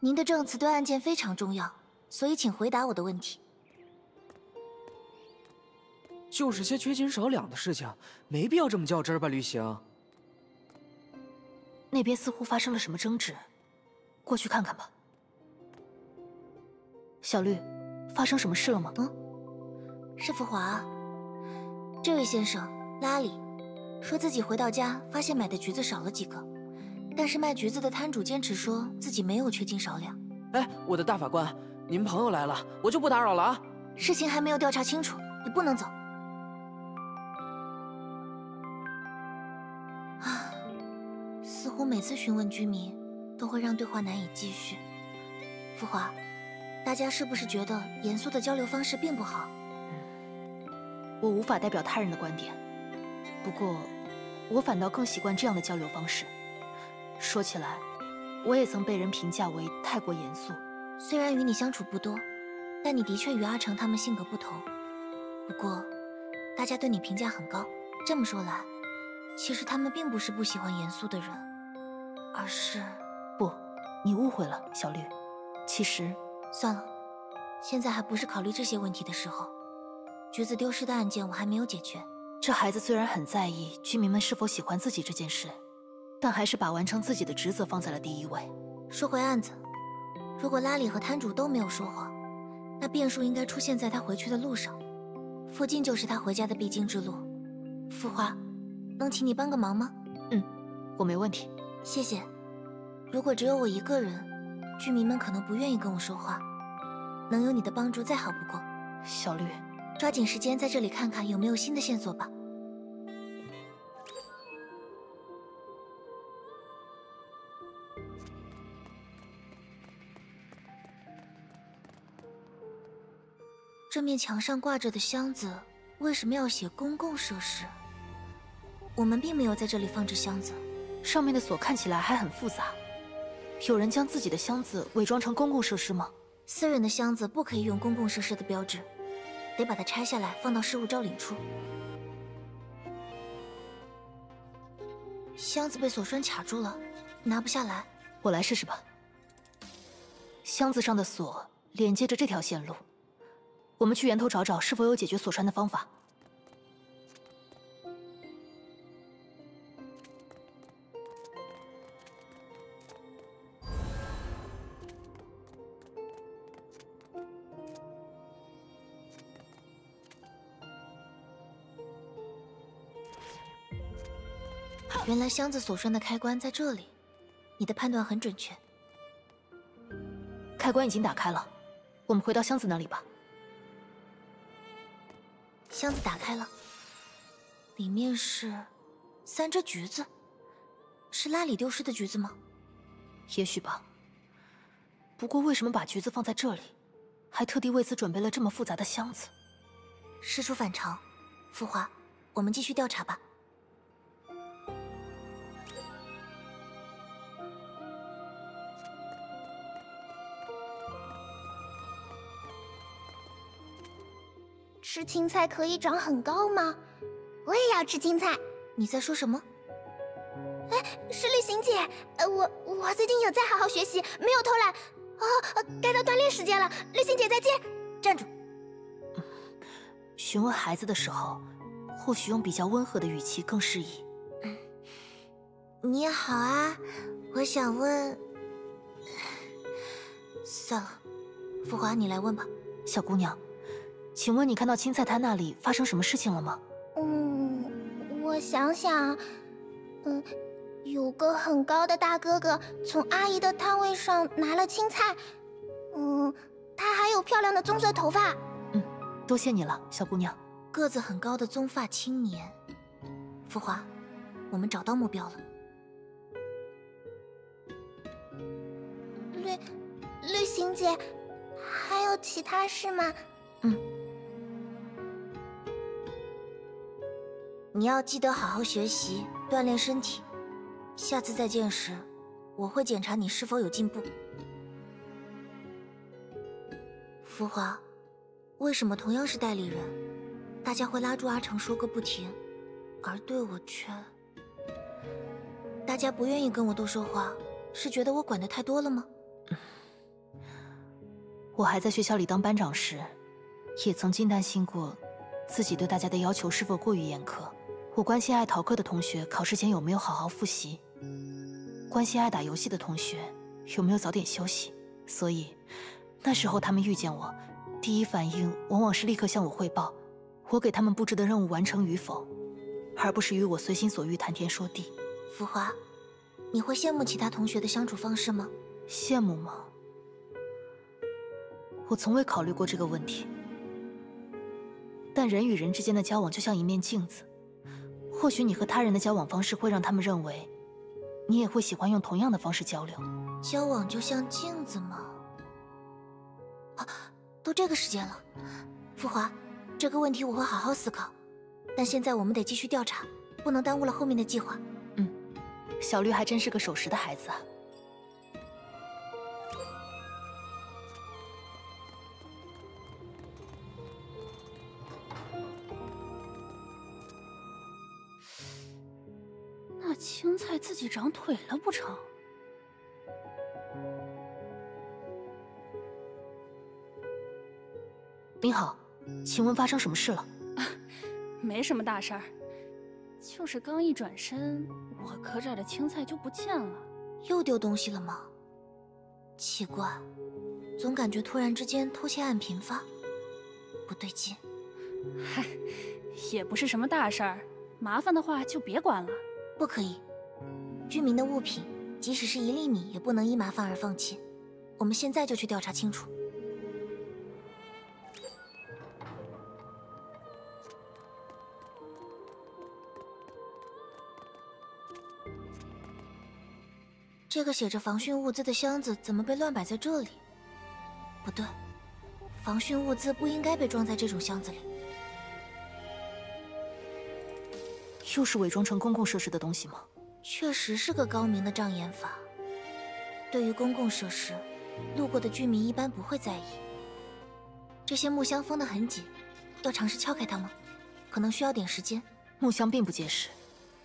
您的证词对案件非常重要，所以请回答我的问题。就是些缺斤少两的事情，没必要这么较真儿吧？旅行，那边似乎发生了什么争执，过去看看吧。小绿，发生什么事了吗？嗯，是福华。这位先生，拉里，说自己回到家发现买的橘子少了几个，但是卖橘子的摊主坚持说自己没有缺斤少两。哎，我的大法官，您朋友来了，我就不打扰了啊。事情还没有调查清楚，你不能走。啊，似乎每次询问居民，都会让对话难以继续。福华。大家是不是觉得严肃的交流方式并不好？我无法代表他人的观点，不过我反倒更习惯这样的交流方式。说起来，我也曾被人评价为太过严肃。虽然与你相处不多，但你的确与阿成他们性格不同。不过，大家对你评价很高。这么说来，其实他们并不是不喜欢严肃的人，而是……不，你误会了，小绿。其实。算了，现在还不是考虑这些问题的时候。橘子丢失的案件我还没有解决。这孩子虽然很在意居民们是否喜欢自己这件事，但还是把完成自己的职责放在了第一位。说回案子，如果拉里和摊主都没有说谎，那变数应该出现在他回去的路上。附近就是他回家的必经之路。傅花，能请你帮个忙吗？嗯，我没问题。谢谢。如果只有我一个人。居民们可能不愿意跟我说话，能有你的帮助再好不过。小绿，抓紧时间在这里看看有没有新的线索吧。这面墙上挂着的箱子为什么要写公共设施？我们并没有在这里放置箱子，上面的锁看起来还很复杂。有人将自己的箱子伪装成公共设施吗？私人的箱子不可以用公共设施的标志，得把它拆下来放到失物招领处。箱子被锁栓卡住了，拿不下来。我来试试吧。箱子上的锁连接着这条线路，我们去源头找找是否有解决锁栓的方法。原来箱子锁栓的开关在这里，你的判断很准确。开关已经打开了，我们回到箱子那里吧。箱子打开了，里面是三只橘子，是拉里丢失的橘子吗？也许吧。不过为什么把橘子放在这里，还特地为此准备了这么复杂的箱子？事出反常，傅华，我们继续调查吧。吃青菜可以长很高吗？我也要吃青菜。你在说什么？哎，是旅行姐。呃，我我最近有在好好学习，没有偷懒。哦，该到锻炼时间了。旅行姐再见。站住！询问孩子的时候，或许用比较温和的语气更适宜。你好啊，我想问。算了，傅华，你来问吧。小姑娘。请问你看到青菜摊那里发生什么事情了吗？嗯，我想想，嗯，有个很高的大哥哥从阿姨的摊位上拿了青菜，嗯，他还有漂亮的棕色头发。嗯，多谢你了，小姑娘。个子很高的棕发青年，浮华，我们找到目标了。绿，绿行姐，还有其他事吗？嗯。你要记得好好学习，锻炼身体。下次再见时，我会检查你是否有进步。浮华，为什么同样是代理人，大家会拉住阿成说个不停，而对我却……大家不愿意跟我多说话，是觉得我管的太多了吗？我还在学校里当班长时，也曾经担心过自己对大家的要求是否过于严苛。我关心爱逃课的同学考试前有没有好好复习，关心爱打游戏的同学有没有早点休息。所以，那时候他们遇见我，第一反应往往是立刻向我汇报我给他们布置的任务完成与否，而不是与我随心所欲谈天说地。浮华，你会羡慕其他同学的相处方式吗？羡慕吗？我从未考虑过这个问题。但人与人之间的交往就像一面镜子，或许你和他人的交往方式会让他们认为，你也会喜欢用同样的方式交流。交往就像镜子吗？啊，都这个时间了，傅华，这个问题我会好好思考。但现在我们得继续调查，不能耽误了后面的计划。嗯，小绿还真是个守时的孩子啊。青菜自己长腿了不成？您好，请问发生什么事了？没什么大事儿，就是刚一转身，我搁这儿的青菜就不见了。又丢东西了吗？奇怪，总感觉突然之间偷窃案频发，不对劲。嗨，也不是什么大事儿，麻烦的话就别管了。不可以，居民的物品，即使是一粒米，也不能因麻烦而放弃。我们现在就去调查清楚。这个写着防汛物资的箱子怎么被乱摆在这里？不对，防汛物资不应该被装在这种箱子里。又是伪装成公共设施的东西吗？确实是个高明的障眼法。对于公共设施，路过的居民一般不会在意。这些木箱封得很紧，要尝试撬开它吗？可能需要点时间。木箱并不结实，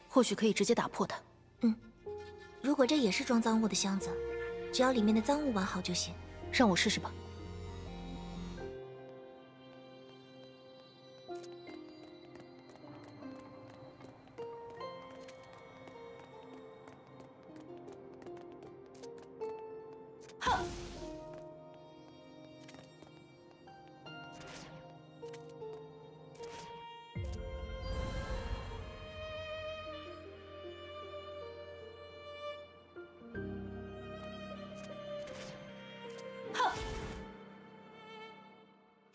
或许可以直接打破它。嗯。如果这也是装赃物的箱子，只要里面的赃物完好就行。让我试试吧。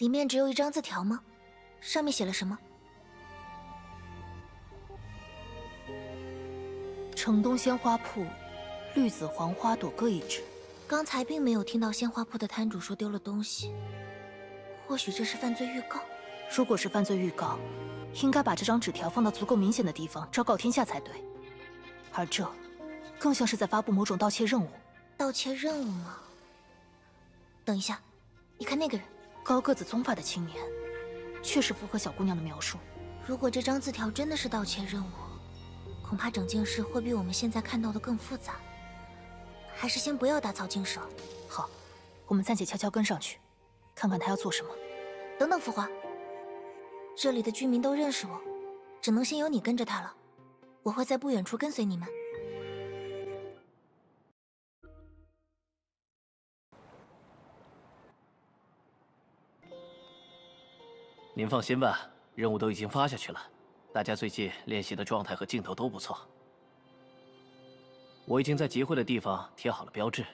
里面只有一张字条吗？上面写了什么？城东鲜花铺，绿紫黄花朵各一支。刚才并没有听到鲜花铺的摊主说丢了东西，或许这是犯罪预告。如果是犯罪预告，应该把这张纸条放到足够明显的地方，昭告天下才对。而这，更像是在发布某种盗窃任务。盗窃任务吗？等一下，你看那个人。高个子、棕发的青年，确实符合小姑娘的描述。如果这张字条真的是盗窃任务，恐怕整件事会比我们现在看到的更复杂。还是先不要打草惊蛇。好，我们暂且悄悄跟上去，看看他要做什么。等等，浮华，这里的居民都认识我，只能先由你跟着他了。我会在不远处跟随你们。您放心吧，任务都已经发下去了，大家最近练习的状态和镜头都不错。我已经在集会的地方贴好了标志，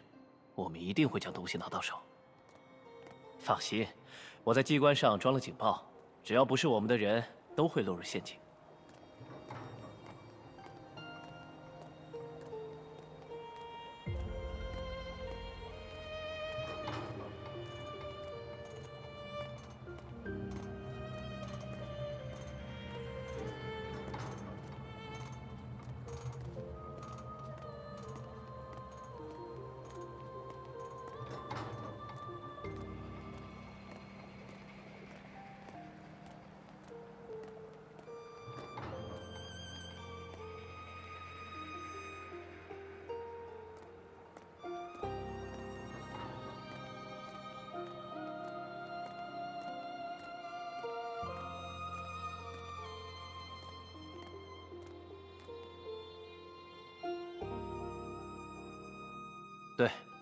我们一定会将东西拿到手。放心，我在机关上装了警报，只要不是我们的人，都会落入陷阱。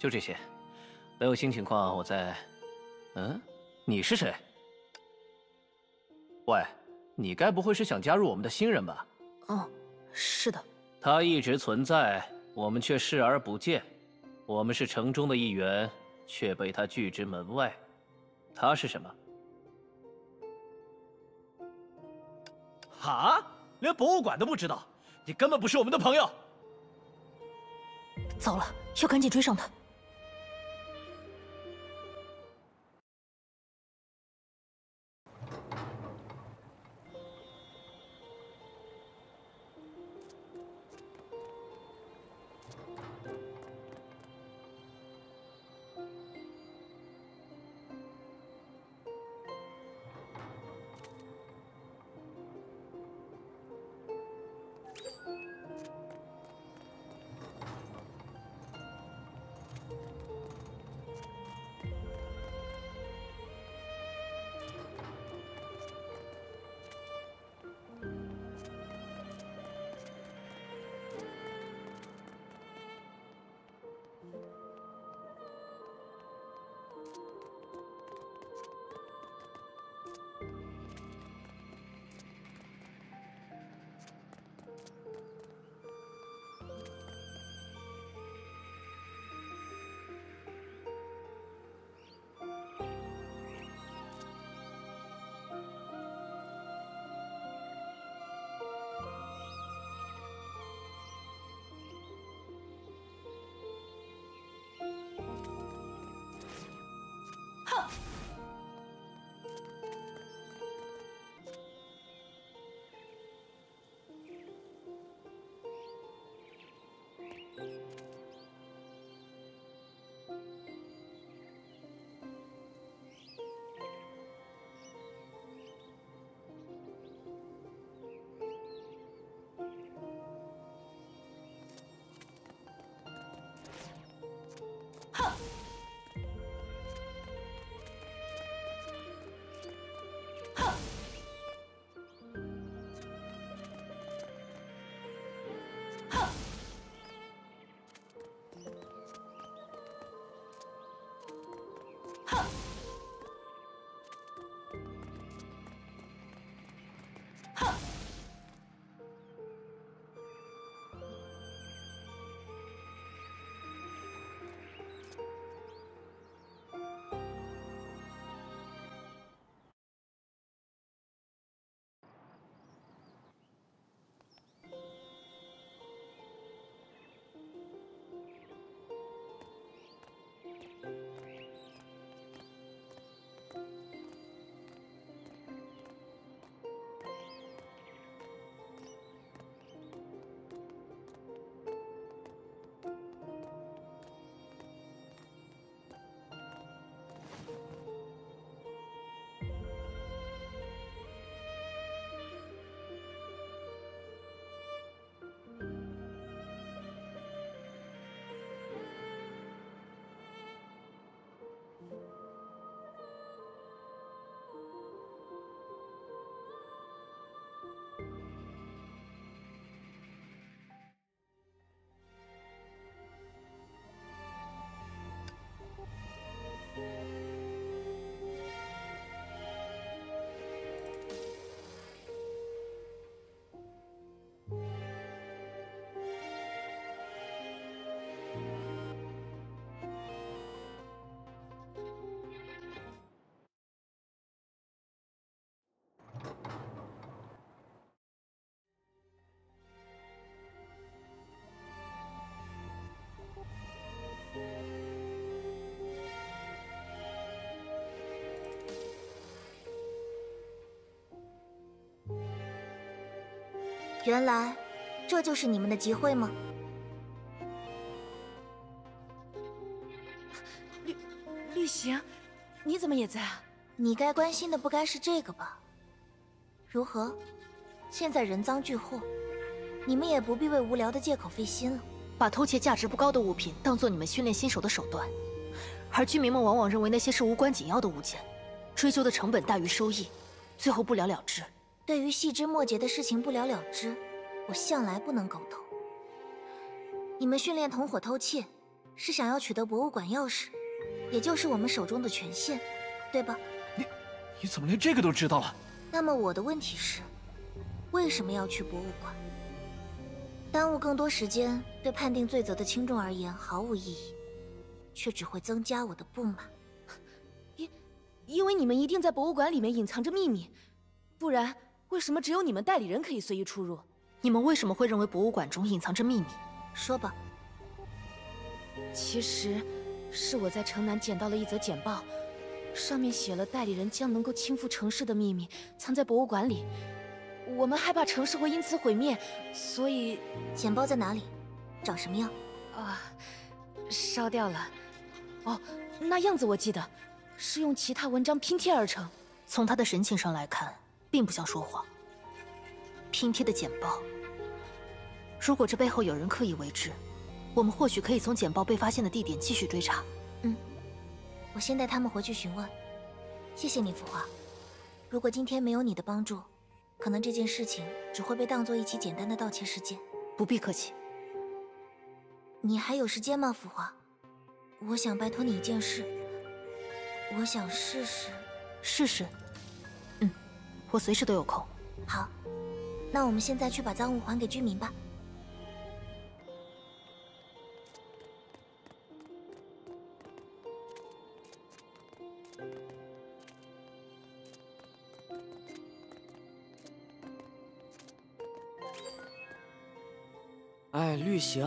就这些。等有新情况，我再……嗯，你是谁？喂，你该不会是想加入我们的新人吧？哦，是的。他一直存在，我们却视而不见。我们是城中的一员，却被他拒之门外。他是什么？啊？连博物馆都不知道？你根本不是我们的朋友。糟了，要赶紧追上他。Huh. 原来，这就是你们的集会吗？绿绿行，你怎么也在啊？你该关心的不该是这个吧？如何？现在人赃俱获，你们也不必为无聊的借口费心了。把偷窃价值不高的物品当做你们训练新手的手段，而居民们往往认为那些是无关紧要的物件，追究的成本大于收益，最后不了了之。对于细枝末节的事情不了了之，我向来不能苟同。你们训练同伙偷窃，是想要取得博物馆钥匙，也就是我们手中的权限，对吧？你你怎么连这个都知道了？那么我的问题是，为什么要去博物馆？耽误更多时间，对判定罪责的轻重而言毫无意义，却只会增加我的不满。因因为你们一定在博物馆里面隐藏着秘密，不然为什么只有你们代理人可以随意出入？你们为什么会认为博物馆中隐藏着秘密？说吧。其实，是我在城南捡到了一则简报，上面写了代理人将能够倾覆城市的秘密藏在博物馆里。我们害怕城市会因此毁灭，所以简报在哪里？长什么样？啊，烧掉了。哦，那样子我记得，是用其他文章拼贴而成。从他的神情上来看，并不像说谎。拼贴的简报，如果这背后有人刻意为之。我们或许可以从简报被发现的地点继续追查。嗯，我先带他们回去询问。谢谢你，浮华。如果今天没有你的帮助，可能这件事情只会被当做一起简单的盗窃事件。不必客气。你还有时间吗，浮华？我想拜托你一件事。我想试试。试试？我随时都有空。好，那我们现在去把赃物还给居民吧。哎，绿行，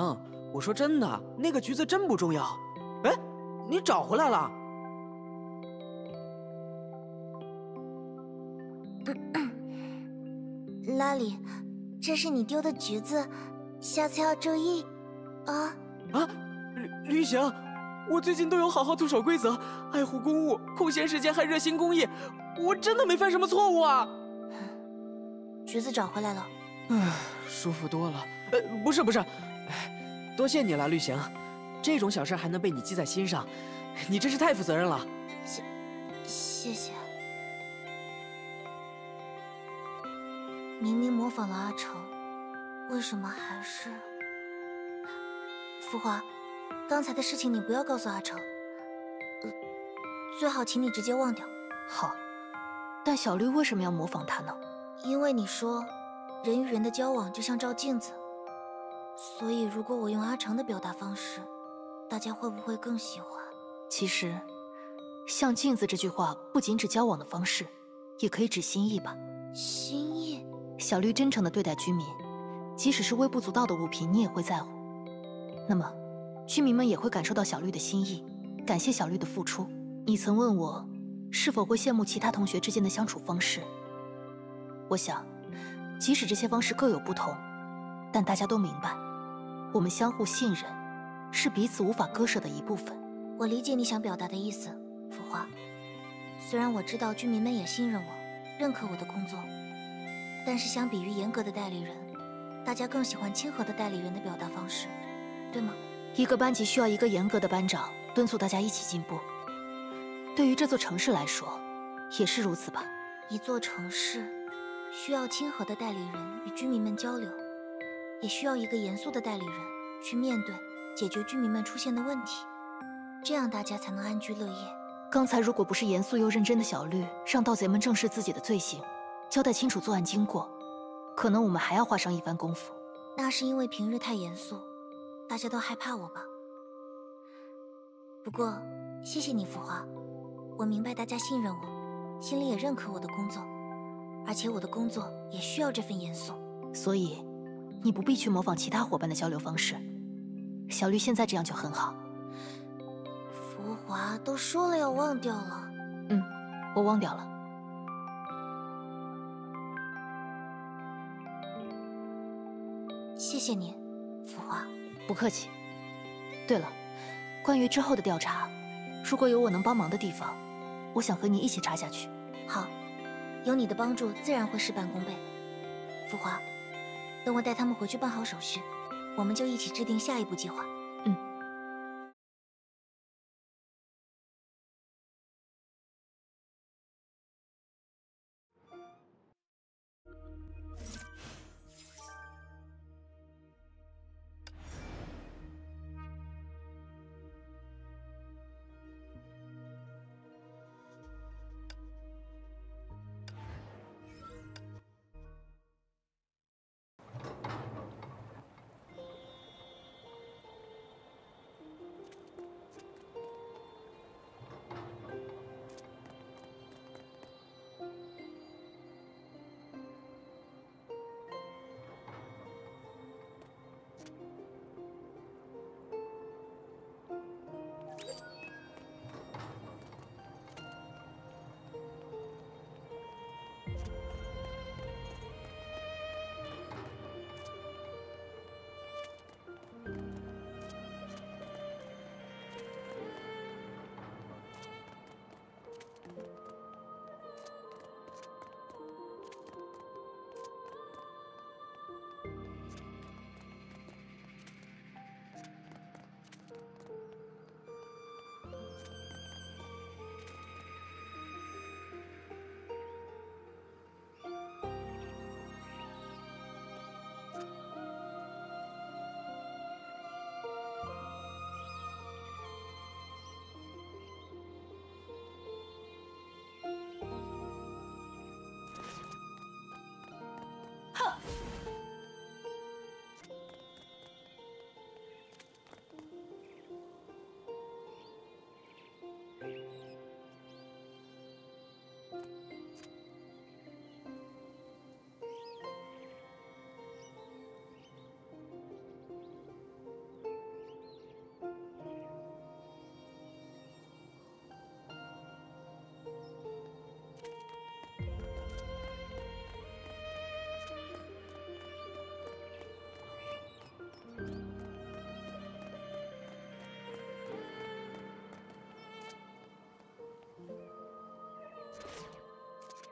我说真的，那个橘子真不重要。哎，你找回来了。拉里，这是你丢的橘子，下次要注意。啊啊，绿绿行，我最近都有好好遵守规则，爱护公物，空闲时间还热心公益，我真的没犯什么错误啊。橘子找回来了。唉，舒服多了。呃，不是不是，多谢你了，绿行，这种小事还能被你记在心上，你真是太负责任了。谢，谢谢。明明模仿了阿成，为什么还是？浮华，刚才的事情你不要告诉阿成，呃，最好请你直接忘掉。好，但小绿为什么要模仿他呢？因为你说。人与人的交往就像照镜子，所以如果我用阿成的表达方式，大家会不会更喜欢？其实，像镜子这句话不仅指交往的方式，也可以指心意吧。心意？小绿真诚的对待居民，即使是微不足道的物品，你也会在乎。那么，居民们也会感受到小绿的心意，感谢小绿的付出。你曾问我，是否会羡慕其他同学之间的相处方式？我想。即使这些方式各有不同，但大家都明白，我们相互信任，是彼此无法割舍的一部分。我理解你想表达的意思，浮华。虽然我知道居民们也信任我，认可我的工作，但是相比于严格的代理人，大家更喜欢亲和的代理人的表达方式，对吗？一个班级需要一个严格的班长敦促大家一起进步。对于这座城市来说，也是如此吧。一座城市。需要亲和的代理人与居民们交流，也需要一个严肃的代理人去面对、解决居民们出现的问题，这样大家才能安居乐业。刚才如果不是严肃又认真的小绿让盗贼们正视自己的罪行，交代清楚作案经过，可能我们还要花上一番功夫。那是因为平日太严肃，大家都害怕我吧？不过谢谢你，浮华，我明白大家信任我，心里也认可我的工作。而且我的工作也需要这份严肃，所以你不必去模仿其他伙伴的交流方式。小绿现在这样就很好。浮华都说了要忘掉了，嗯，我忘掉了。谢谢你，浮华。不客气。对了，关于之后的调查，如果有我能帮忙的地方，我想和你一起查下去。好。有你的帮助，自然会事半功倍。浮华，等我带他们回去办好手续，我们就一起制定下一步计划。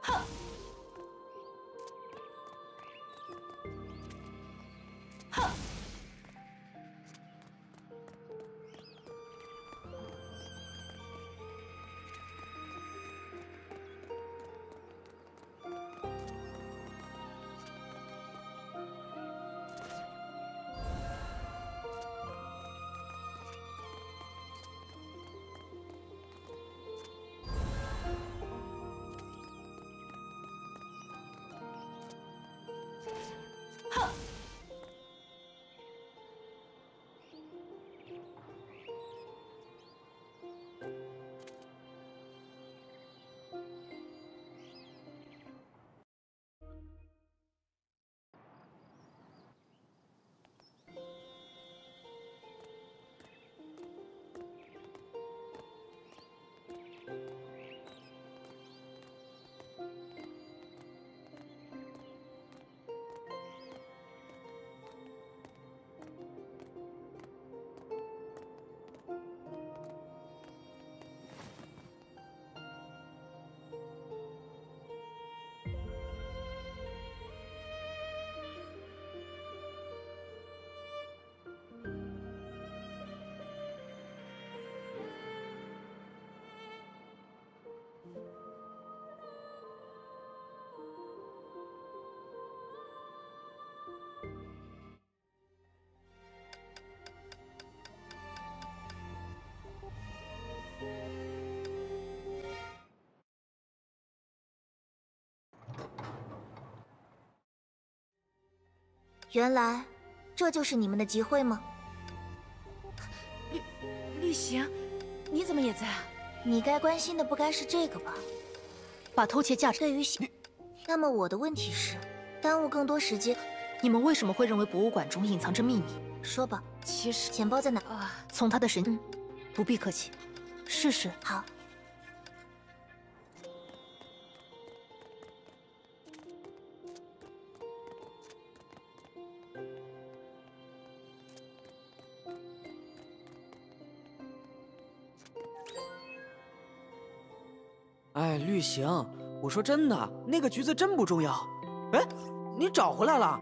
Huh. 原来，这就是你们的集会吗？绿绿行，你怎么也在啊？你该关心的不该是这个吧？把偷窃价值对于小……那么我的问题是，耽误更多时间，你们为什么会认为博物馆中隐藏着秘密？说吧。其实钱包在哪？啊，从他的神……嗯，不必客气，试试。好。哎，绿行，我说真的，那个橘子真不重要。哎，你找回来了。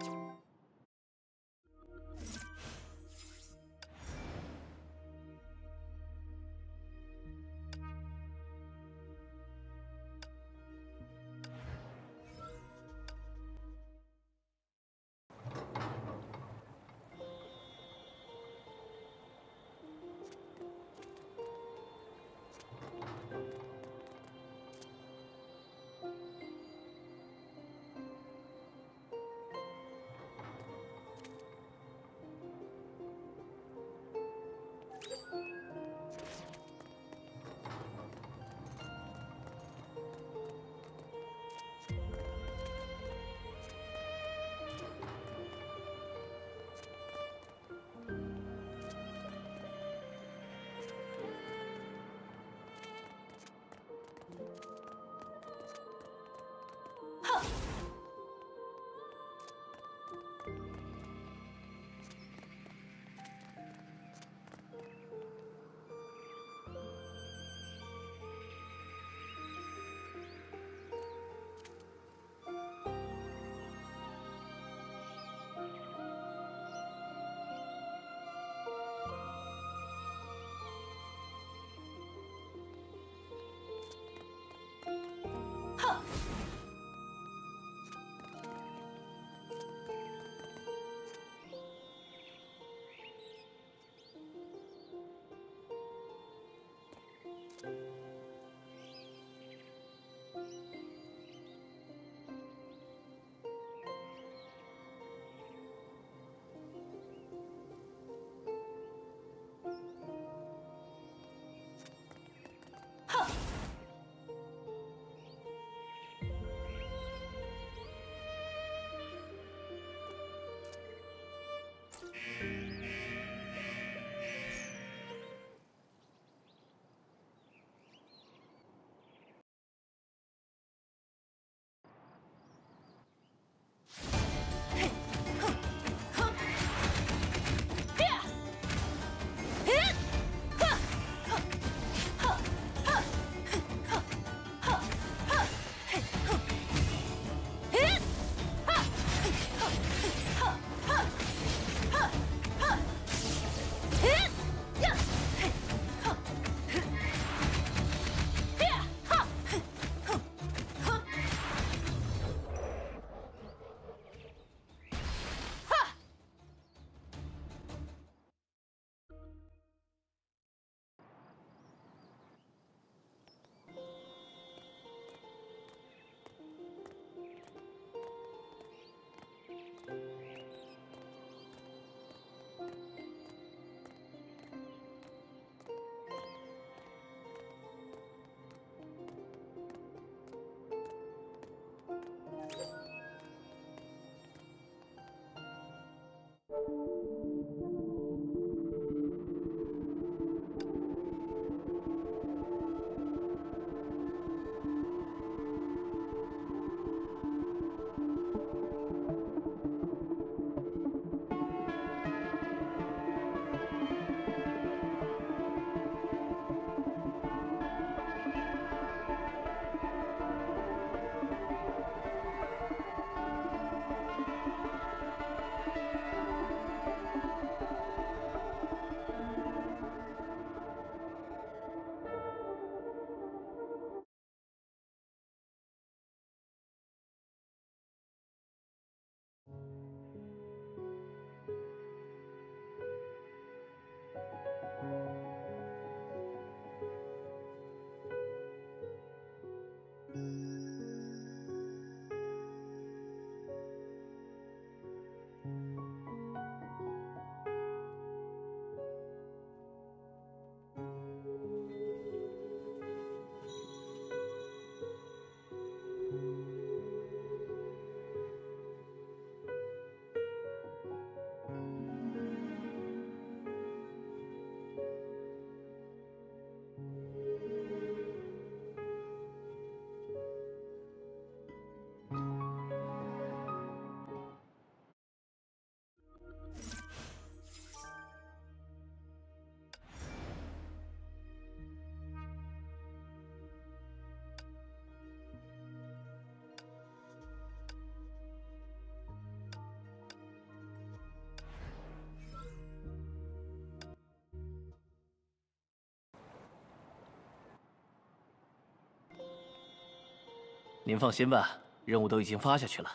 您放心吧，任务都已经发下去了，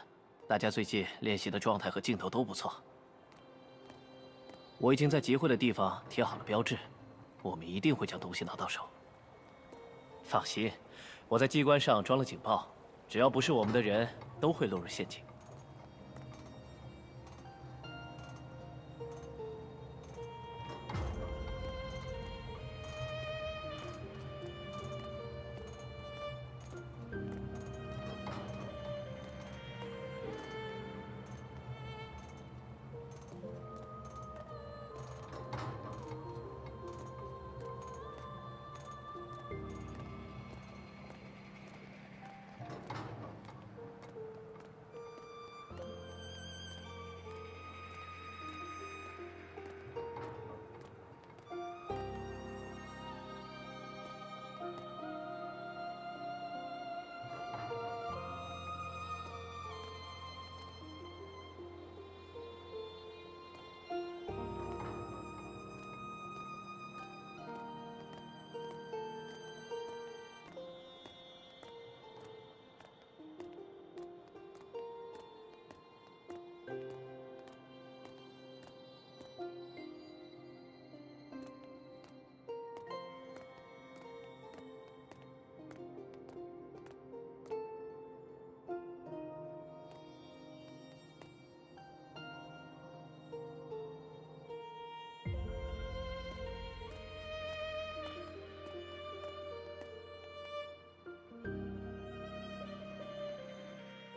大家最近练习的状态和劲头都不错。我已经在集会的地方贴好了标志，我们一定会将东西拿到手。放心，我在机关上装了警报，只要不是我们的人，都会落入陷阱。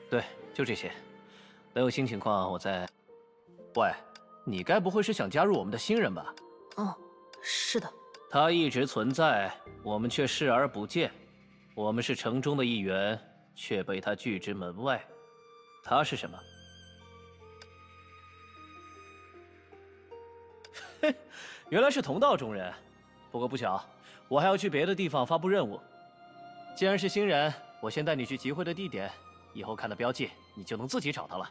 对，就这些。等有新情况，我再。喂，你该不会是想加入我们的新人吧？哦，是的。他一直存在，我们却视而不见。我们是城中的一员，却被他拒之门外。他是什么？嘿，原来是同道中人。不过不巧，我还要去别的地方发布任务。既然是新人，我先带你去集会的地点。以后看到标记，你就能自己找到了。